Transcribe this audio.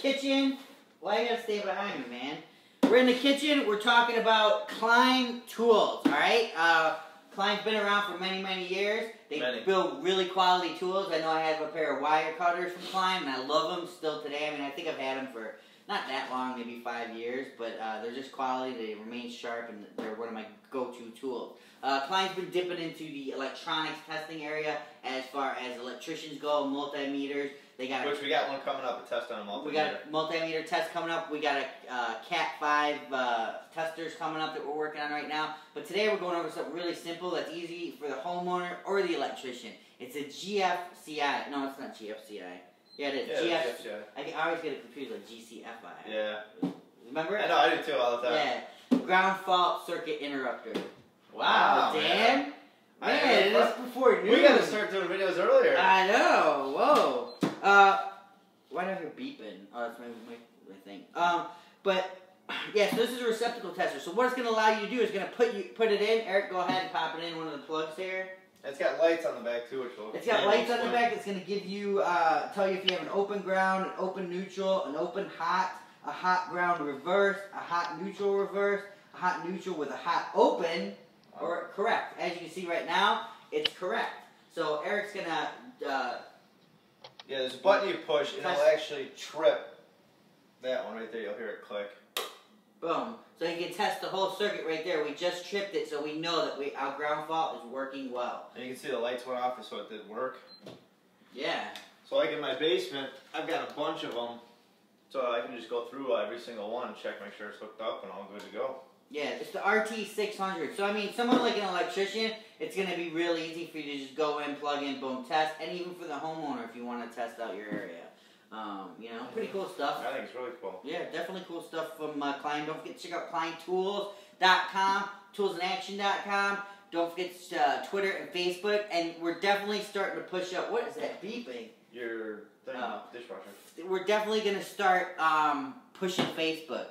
kitchen. Why you gotta stay behind me, man? We're in the kitchen. We're talking about Klein tools. All right. Uh, Klein's been around for many, many years. They Many. build really quality tools. I know I have a pair of wire cutters from Klein, and I love them still today. I mean, I think I've had them for not that long, maybe five years, but uh, they're just quality. They remain sharp, and they're one of my go-to tools. Uh, Klein's been dipping into the electronics testing area as far as electricians go, multimeters. They got a Which we got one coming up, a test on a multimeter. we got a multimeter test coming up. We got a uh, Cat 5 uh, testers coming up that we're working on right now. But today we're going over something really simple that's easy for the homeowner or the electrician. It's a GFCI. No, it's not GFCI. Yeah, it is. yeah, GF. yeah, I, always get it confused with GCFI. yeah. Remember it? I know, I do too all the time. Yeah. Ground fault circuit interrupter. Wow, Dan. I Man, am it is before noon. We gotta start doing videos earlier. I know. Whoa. Uh, why do I hear beeping? Oh, that's my, my, my thing. Um, but yeah, so this is a receptacle tester. So what it's gonna allow you to do is gonna put you put it in. Eric, go ahead and pop it in one of the plugs here. it's got lights on the back too, which will. It's got yeah, lights on the back. It's gonna give you uh, tell you if you have an open ground, an open neutral, an open hot, a hot ground reverse, a hot neutral reverse, a hot neutral with a hot open, or correct. As you can see right now, it's correct. So Eric's gonna. Uh, Yeah, there's a button you push and it'll actually trip that one right there. You'll hear it click. Boom. So you can test the whole circuit right there. We just tripped it, so we know that we our ground fault is working well. And you can see the lights went off, so it did work. Yeah. So, like in my basement, I've got a bunch of them. So I can just go through every single one, and check, make sure it's hooked up, and all good to go. Yeah, it's the RT600. So, I mean, someone like an electrician, it's going to be really easy for you to just go in, plug in, boom, test. And even for the homeowner, if you want to test out your area. Um, you know, pretty cool stuff. I think it's really cool. Yeah, definitely cool stuff from uh, Klein. Don't forget to check out KleinTools.com, toolsinaction.com. Don't forget uh, Twitter and Facebook. And we're definitely starting to push up. What is that beeping? Your thing, Oh. dishwasher. we're definitely gonna start um, pushing Facebook.